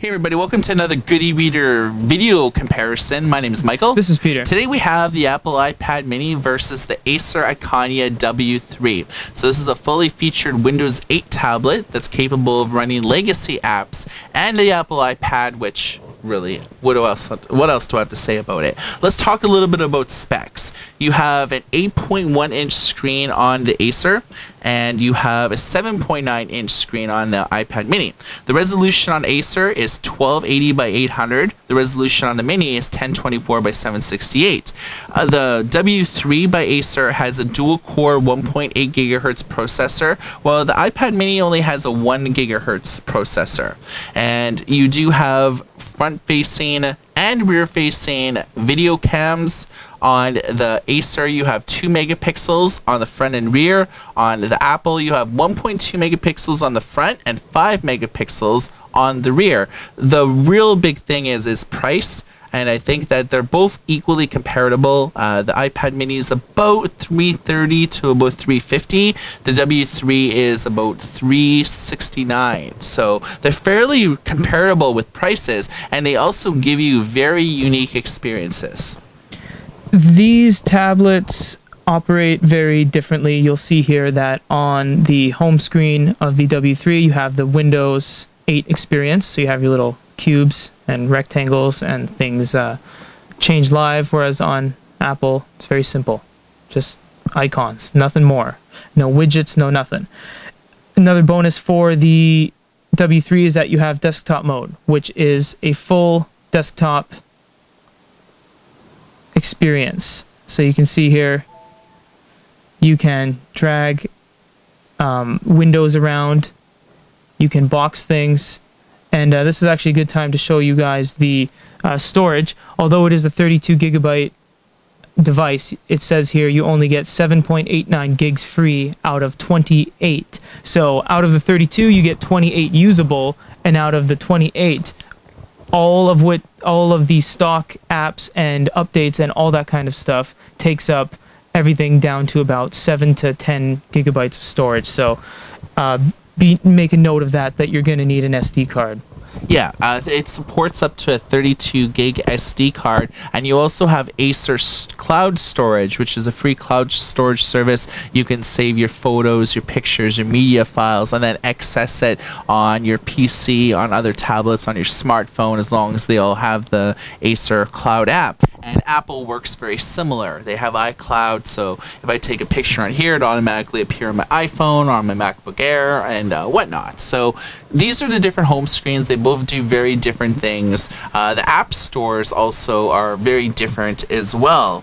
Hey everybody, welcome to another Good e-Reader video comparison. My name is Michael. This is Peter. Today we have the Apple iPad mini versus the Acer Iconia W3. So this is a fully featured Windows 8 tablet that's capable of running legacy apps and the Apple iPad which really what else what else do I have to say about it let's talk a little bit about specs you have an 8.1 inch screen on the Acer and you have a 7.9 inch screen on the iPad mini. The resolution on Acer is 1280 by 800 the resolution on the mini is 1024 by 768 uh, the W3 by Acer has a dual core 1.8 gigahertz processor while the iPad mini only has a 1 gigahertz processor. And you do have front facing and rear facing video cams. On the Acer, you have 2 megapixels on the front and rear. On the Apple, you have 1.2 megapixels on the front and 5 megapixels on the rear. The real big thing is is price and I think that they're both equally comparable. Uh, the iPad Mini is about 330 to about 350. The W3 is about 369. So they're fairly comparable with prices, and they also give you very unique experiences. These tablets operate very differently. You'll see here that on the home screen of the W3, you have the Windows 8 experience. So you have your little cubes and rectangles and things uh, change live, whereas on Apple, it's very simple. Just icons, nothing more. No widgets, no nothing. Another bonus for the W3 is that you have desktop mode, which is a full desktop experience. So you can see here, you can drag um, windows around, you can box things, and uh, this is actually a good time to show you guys the uh, storage. Although it is a 32 gigabyte device, it says here you only get 7.89 gigs free out of 28. So out of the 32, you get 28 usable, and out of the 28, all of what all of the stock apps and updates and all that kind of stuff takes up everything down to about 7 to 10 gigabytes of storage. So uh, be make a note of that that you're going to need an SD card. Yeah, uh, it supports up to a 32 gig SD card, and you also have Acer Cloud Storage, which is a free cloud storage service. You can save your photos, your pictures, your media files, and then access it on your PC, on other tablets, on your smartphone, as long as they all have the Acer Cloud app and Apple works very similar. They have iCloud, so if I take a picture on here, it automatically appear on my iPhone or on my MacBook Air and uh, whatnot. So these are the different home screens. They both do very different things. Uh, the app stores also are very different as well.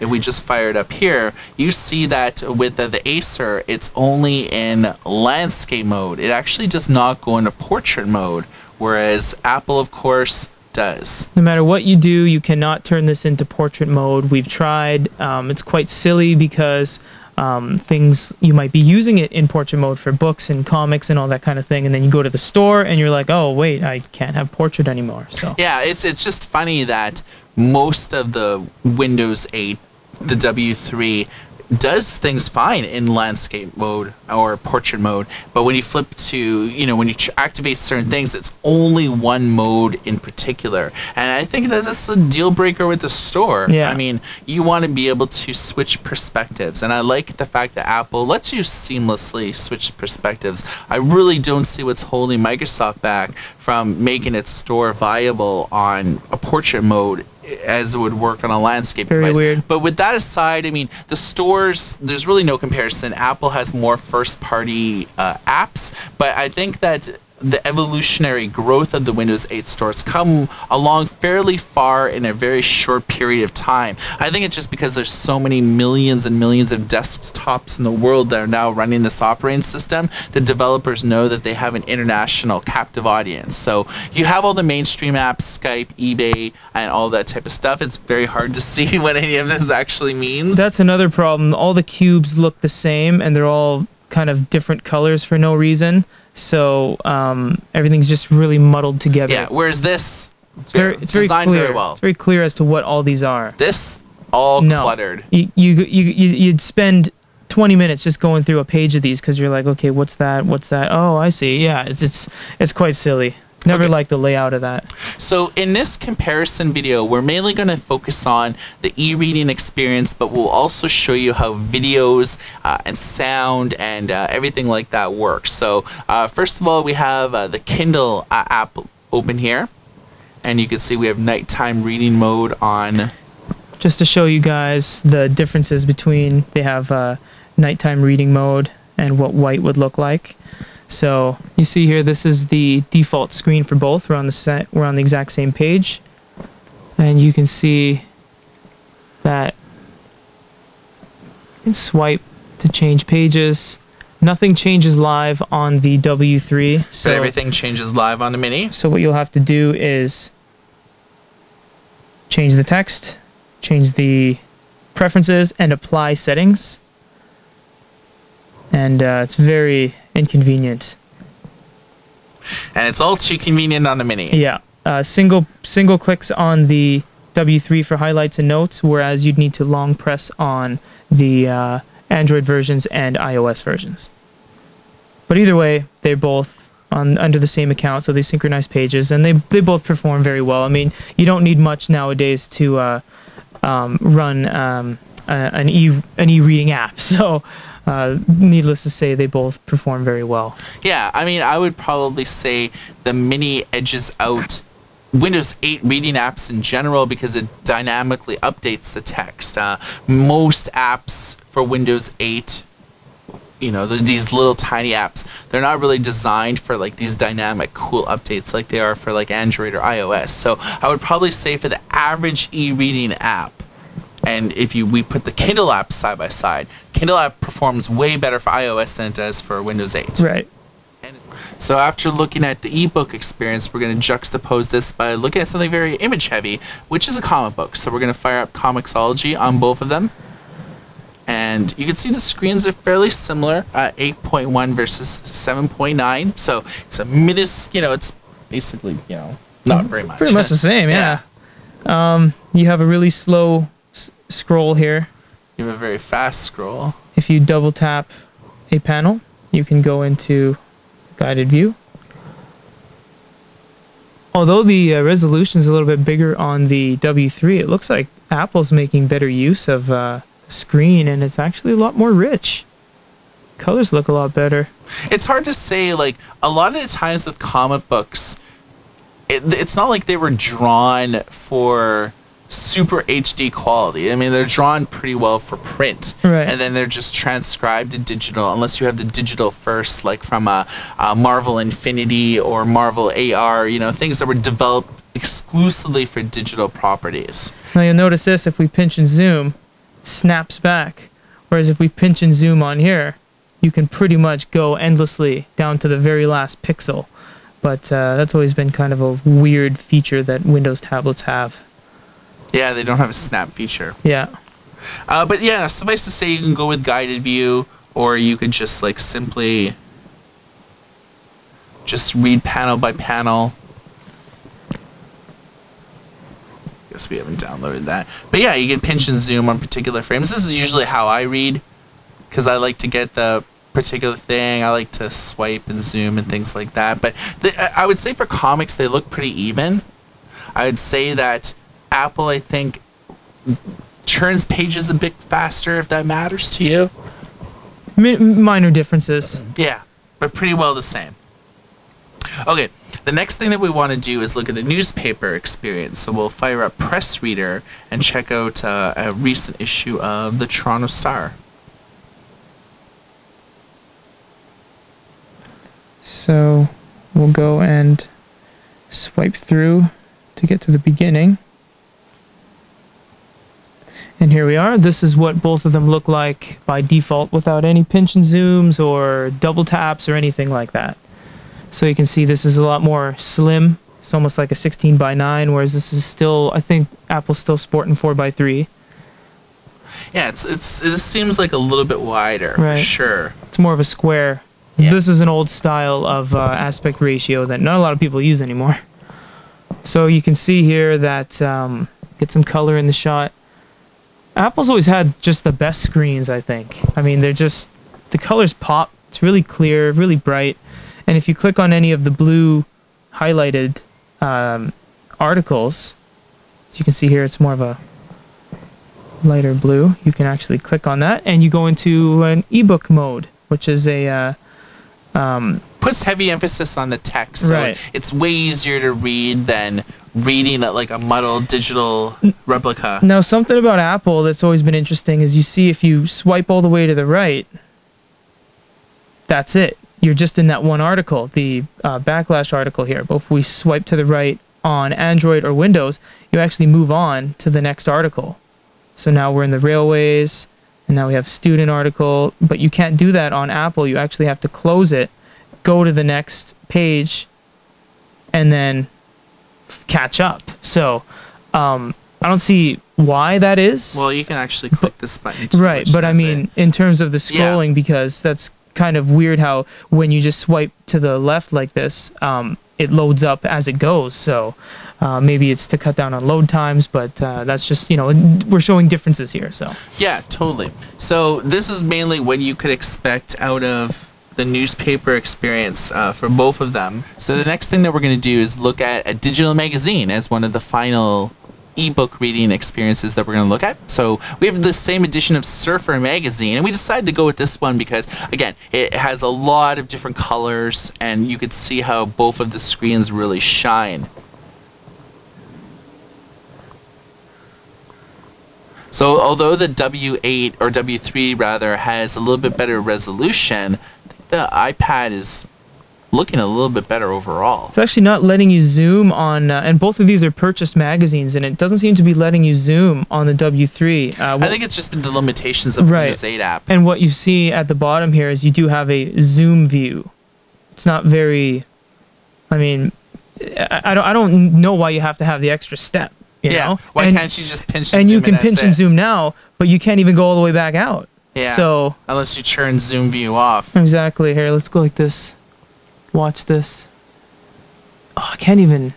If we just fire it up here, you see that with the, the Acer, it's only in landscape mode. It actually does not go into portrait mode, whereas Apple, of course, does. No matter what you do, you cannot turn this into portrait mode. We've tried. Um, it's quite silly because um, things you might be using it in portrait mode for books and comics and all that kind of thing, and then you go to the store and you're like, oh wait, I can't have portrait anymore. So yeah, it's it's just funny that most of the Windows 8, the W3 does things fine in landscape mode or portrait mode, but when you flip to, you know, when you activate certain things, it's only one mode in particular. And I think that that's a deal breaker with the store. Yeah. I mean, you want to be able to switch perspectives, and I like the fact that Apple lets you seamlessly switch perspectives. I really don't see what's holding Microsoft back from making its store viable on a portrait mode as it would work on a landscape Very device. weird. But with that aside, I mean, the stores, there's really no comparison. Apple has more first party uh, apps, but I think that the evolutionary growth of the Windows 8 stores come along fairly far in a very short period of time. I think it's just because there's so many millions and millions of desktops in the world that are now running this operating system the developers know that they have an international captive audience. So you have all the mainstream apps, Skype, eBay, and all that type of stuff. It's very hard to see what any of this actually means. that's another problem. All the cubes look the same and they're all kind of different colors for no reason. So um, everything's just really muddled together. yeah, whereas this it's very, it's very designed clear. very well. It's very clear as to what all these are. This all no, cluttered. You, you you you you'd spend 20 minutes just going through a page of these because you're like, okay, what's that? What's that? Oh, I see. Yeah, it's it's it's quite silly. Never Okay. liked the layout of that. So in this comparison video, we're mainly going to focus on the e-reading experience, but we'll also show you how videos uh, and sound and uh, everything like that works. So uh, first of all, we have uh, the Kindle uh, app open here, and you can see we have nighttime reading mode on. Just to show you guys the differences between they have uh, nighttime reading mode and what white would look like. So you see here, this is the default screen for both. We're on the set, we're on the exact same page, and you can see that you can swipe to change pages. Nothing changes live on the W3. So but everything changes live on the Mini. so what you'll have to do is change the text, change the preferences, and apply settings. And uh, it's very inconvenient. And it's all too convenient on the Mini. Yeah, uh, single single clicks on the W3 for highlights and notes, whereas you'd need to long press on the uh, Android versions and iOS versions. But either way, they're both on under the same account, so they synchronize pages, and they they both perform very well. I mean, you don't need much nowadays to uh, um, run um, a, an e an e reading app. So, uh, needless to say, they both perform very well. Yeah, I mean, I would probably say the Mini edges out Windows 8 reading apps in general because it dynamically updates the text. Uh, most apps for Windows 8, you know, th- these little tiny apps, they're not really designed for like these dynamic, cool updates like they are for like Android or iOS. So I would probably say for the average e-reading app, and if you we put the Kindle app side by side, Kindle app performs way better for iOS than it does for Windows 8. Right. So after looking at the ebook experience, we're going to juxtapose this by looking at something very image heavy, which is a comic book. So we're going to fire up Comixology on both of them. And you can see the screens are fairly similar, uh, 8.1 versus 7.9. So it's a minis, you know, it's basically, you know, not very much. Pretty much the same, yeah. Um, you have a really slow scroll here. You have a very fast scroll. If you double tap a panel, you can go into guided view. Although the uh, resolution is a little bit bigger on the W3, it looks like Apple's making better use of uh, the screen, and it's actually a lot more rich. Colors look a lot better. it's hard to say like a lot of the times with comic books it, it's not like they were drawn for super hd quality i mean they're drawn pretty well for print Right. and then they're just transcribed to digital unless you have the digital first like from a, a marvel infinity or marvel ar you know things that were developed exclusively for digital properties Now you'll notice this if we pinch and zoom, snaps back. Whereas if we pinch and zoom on here, you can pretty much go endlessly down to the very last pixel. But uh, that's always been kind of a weird feature that Windows tablets have. Yeah they don't have a snap feature Yeah. Uh, but yeah, suffice to say, you can go with guided view, or you could just like simply just read panel by panel. Guess we haven't downloaded that, but yeah, you can pinch and zoom on particular frames. This is usually how I read, because I like to get the particular thing. I like to swipe and zoom and things like that. But I would say for comics, they look pretty even. I would say that Apple, I think, turns pages a bit faster if that matters to you. Mi- minor differences. Yeah, but pretty well the same. Okay, the next thing that we want to do is look at the newspaper experience. So we'll fire up Press Reader and check out uh, a recent issue of the Toronto Star. So we'll go and swipe through to get to the beginning. And here we are. This is what both of them look like by default without any pinch and zooms or double taps or anything like that. So you can see this is a lot more slim. It's almost like a 16 by 9, whereas this is still, I think Apple's still sporting 4 by 3. Yeah, it's it's it seems like a little bit wider for sure. It's more of a square. Yeah. This is an old style of uh, aspect ratio that not a lot of people use anymore. So you can see here that um, get some color in the shot. Apple's always had just the best screens, I think. I mean, they're just the colors pop. It's really clear, really bright. And if you click on any of the blue highlighted um, articles. As you can see here, it's more of a lighter blue. You can actually click on that, and you go into an ebook mode, which is a uh, um, puts heavy emphasis on the text, so Right. it's way easier to read than reading at like a muddled digital replica. Now, something about Apple that's always been interesting is you see if you swipe all the way to the right, that's it. You're just in that one article, the uh, backlash article here. But if we swipe to the right on Android or Windows, you actually move on to the next article. So now we're in the railways, and now we have student article. But you can't do that on Apple. You actually have to close it, go to the next page, and then catch up. So um, I don't see why that is. Well, you can actually click this button. Too, right, but I mean, it. in terms of the Yeah. scrolling, because that's kind of weird how when you just swipe to the left like this, um, it loads up as it goes. So uh, maybe it's to cut down on load times, but uh, that's just you know we're showing differences here. So Yeah, totally. So this is mainly what you could expect out of the newspaper experience uh, for both of them. So the next thing that we're going to do is look at a digital magazine as one of the final ebook reading experiences that we're going to look at. So we have the same edition of Surfer magazine, and we decided to go with this one because, again, it has a lot of different colors, and you could see how both of the screens really shine. So although the W8 or W3 rather has a little bit better resolution, the iPad is looking a little bit better overall. it's actually not letting you zoom on, uh, and both of these are purchased magazines, and it doesn't seem to be letting you zoom on the W3. Uh, I think it's just been the limitations of Right. Windows 8 app. And what you see at the bottom here is you do have a zoom view. It's not very. I mean, I, I don't. I don't know why you have to have the extra step. You yeah. know? Why and, can't you just pinch and and you can pinch and it? zoom now, but you can't even go all the way back out. Yeah. So Unless you turn zoom view off. exactly here. Let's go like this. Watch this. Oh, I can't even.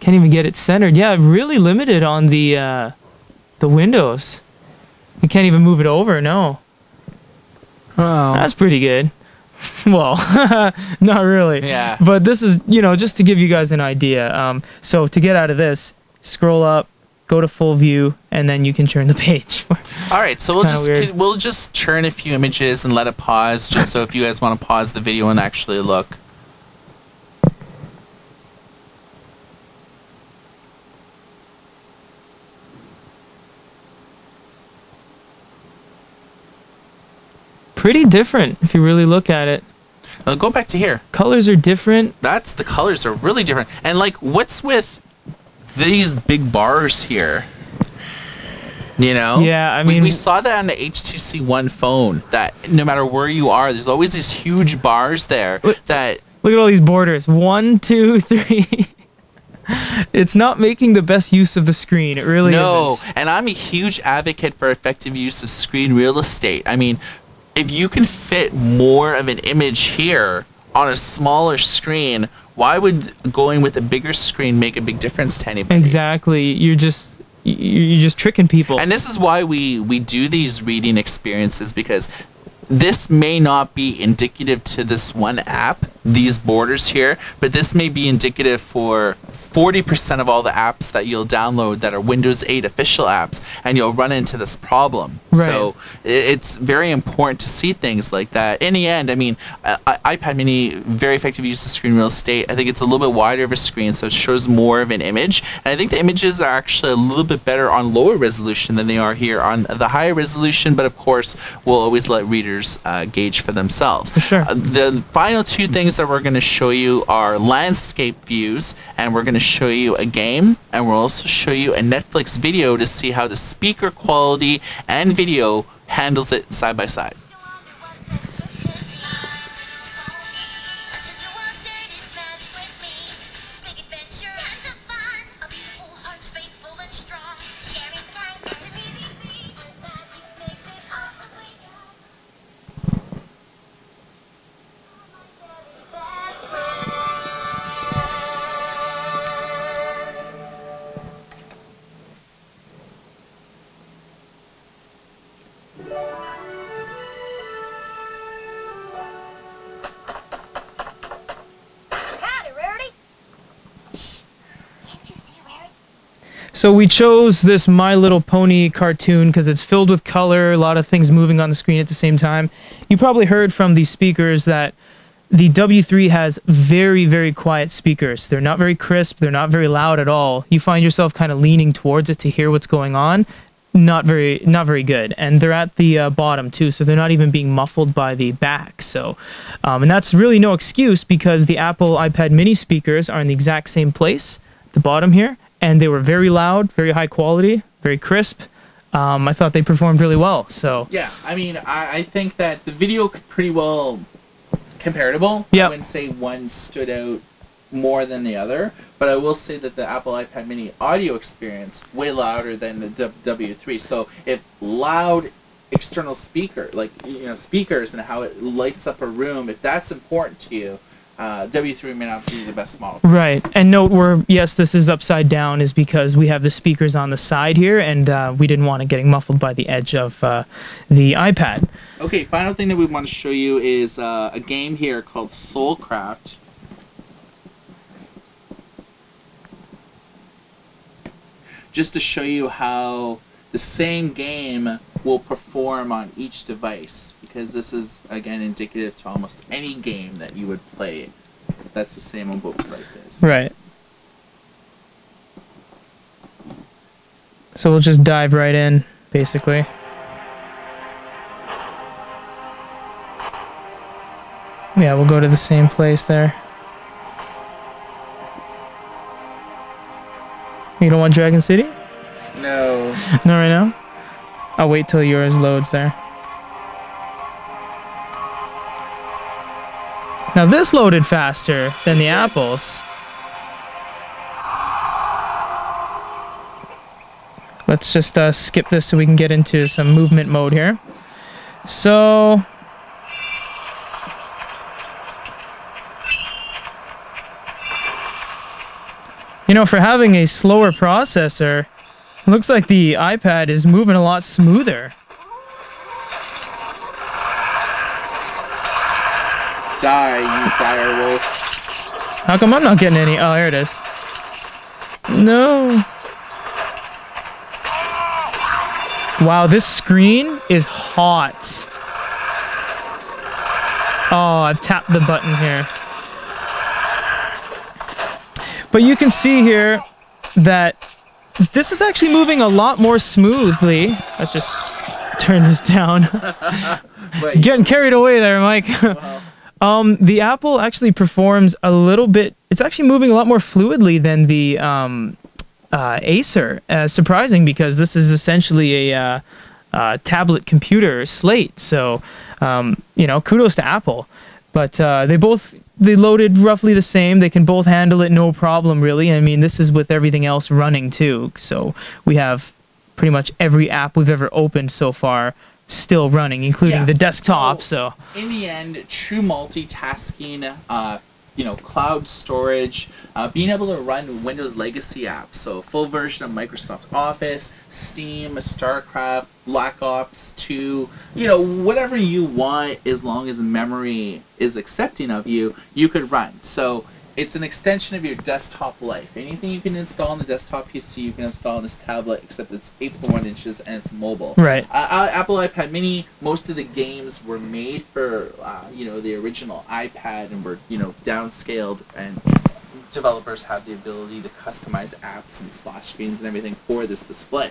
Can't even get it centered. Yeah, really limited on the uh, the windows. You can't even move it over. No. Oh. That's pretty good. well, not really. Yeah. But this is, you know, just to give you guys an idea. Um, so to get out of this, scroll up, go to full view, and then you can turn the page. All right, so we'll just weird. we'll just turn a few images and let it pause, just so if you guys want to pause the video and actually look. pretty different if you really look at it. Now go back to here. Colors are different. That's the colors are really different. And like, what's with these big bars here? You know? Yeah, I we, we saw that on the HTC One phone. That no matter where you are, there's always these huge bars there. That Look at all these borders. One, two, three. it's not making the best use of the screen. It really no, isn't. and I'm a huge advocate for effective use of screen real estate. I mean, if you can fit more of an image here on a smaller screen, why would going with a bigger screen make a big difference to anybody? Exactly. You're just you're just tricking people. And this is why we we do these reading experiences because this may not be indicative to this one app, these borders here, but this may be indicative for 40% of all the apps that you'll download that are Windows 8 official apps, and you'll run into this problem. Right. So it's very important to see things like that. In the end, I mean, I- I- iPad Mini, very effective use of screen real estate. I think it's a little bit wider of a screen, so it shows more of an image. And I think the images are actually a little bit better on lower resolution than they are here on the higher resolution, but of course, we'll always let readers uh, gauge for themselves. sure. Uh, the final two things that we're going to show you are landscape views, and we're going to show you a game, and we'll also show you a Netflix video to see how the speaker quality and video handles it side by side. So we chose this My Little Pony cartoon because it's filled with color, a lot of things moving on the screen at the same time. You probably heard from these speakers that the W3 has very, very quiet speakers. They're not very crisp, they're not very loud at all. You find yourself kind of leaning towards it to hear what's going on. Not very, not very good, and they're at the uh, bottom too, so they're not even being muffled by the back. So, um, and that's really no excuse because the Apple iPad Mini speakers are in the exact same place, the bottom here, and they were very loud, very high quality, very crisp. Um, I thought they performed really well. So Yeah, I mean, I, I think that the video could pretty well comparable. Yeah. I wouldn't say one stood out more than the other, but I will say that the Apple iPad Mini audio experience way louder than the W- W3. So if loud external speaker, like you know, speakers and how it lights up a room, if that's important to you, uh, W3 may not be the best model. Right. And note where, yes, this is upside down is because we have the speakers on the side here and uh, we didn't want it getting muffled by the edge of uh, the iPad. Okay, final thing that we want to show you is uh, a game here called Soulcraft. Just to show you how the same game will perform on each device, because this is again indicative to almost any game that you would play. That's the same on both devices. Right. So we'll just dive right in, basically. Yeah, we'll go to the same place there. You don't want Dragon City? No. Not right now? I'll wait till yours loads there. Now this loaded faster than the apples. Let's just uh, skip this so we can get into some movement mode here. So... You know, for having a slower processor, looks like the iPad is moving a lot smoother. Die, you dire wolf. How come I'm not getting any? Oh, here it is. No. Wow, this screen is hot. Oh, I've tapped the button here. But you can see here that this is actually moving a lot more smoothly. Let's just turn this down. Getting carried away there, Mike. Um, the Apple actually performs a little bit. It's actually moving a lot more fluidly than the um, uh, Acer. Uh, surprising because this is essentially a uh, uh, tablet computer slate. So, um, you know, kudos to Apple. But uh, they both they loaded roughly the same. They can both handle it no problem, really. I mean, this is with everything else running too. So we have pretty much every app we've ever opened so far still running, including Yeah. the desktop. So- so in the end, true multitasking, uh, you know, cloud storage, uh, being able to run Windows legacy apps, so full version of Microsoft Office, Steam, StarCraft, Black Ops 2, you know, whatever you want, as long as memory is accepting of you, you could run. So it's an extension of your desktop life. Anything you can install on the desktop PC, you can install on this tablet, except it's 8.1 inches and it's mobile. right. Uh, uh, Apple iPad Mini, most of the games were made for uh, you know the original iPad and were you know downscaled, and developers have the ability to customize apps and splash screens and everything for this display.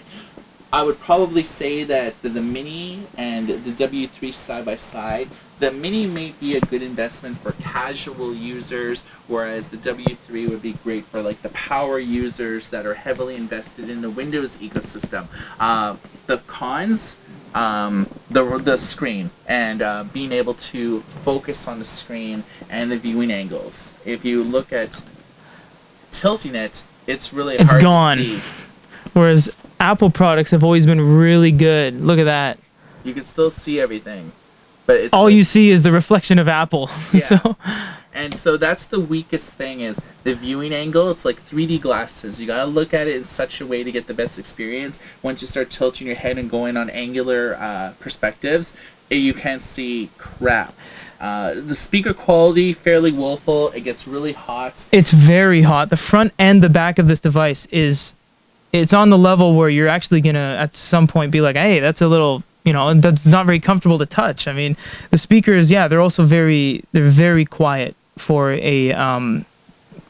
I would probably say that the, the Mini and the W3 side by side, the Mini may be a good investment for casual users, whereas the W3 would be great for like the power users that are heavily invested in the Windows ecosystem. Uh, the cons, um, the the screen and uh, being able to focus on the screen and the viewing angles. If you look at tilting it, it's really It's hard gone. to see. Whereas Apple products have always been really good. Look at that. You can still see everything, but it's All like- you see is the reflection of Apple. Yeah. so And so that's the weakest thing is the viewing angle. It's like 3D glasses. You gotta look at it in such a way to get the best experience. Once you start tilting your head and going on angular uh, perspectives, eh, you can't see crap. Uh, the speaker quality fairly woeful. It gets really hot. it's very hot. The front and the back of this device is it's on the level where you're actually gonna at some point be like, hey, that's a little you know, and that's not very comfortable to touch. I mean, the speakers, yeah, they're also very they're very quiet for a um,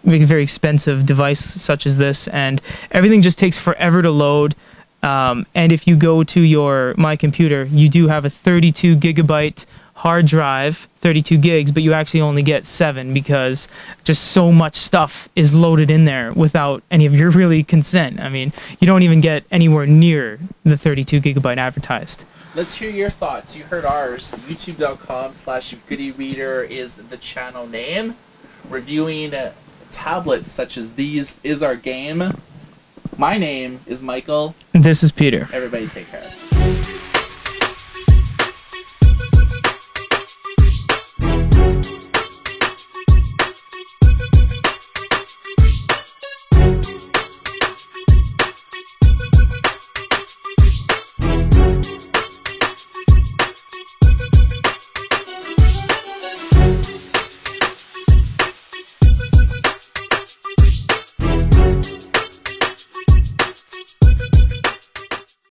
very expensive device such as this, and everything just takes forever to load. Um, and if you go to your my computer, you do have a 32 gigabyte hard drive, 32 gigs, but you actually only get seven because just so much stuff is loaded in there without any of your really consent. I mean, you don't even get anywhere near the 32 gigabyte advertised. Let's hear your thoughts. You heard ours. YouTube.com slash Good e-Reader is the channel name. Reviewing tablets such as these is our game. My name is Michael. This is Peter. Everybody take care.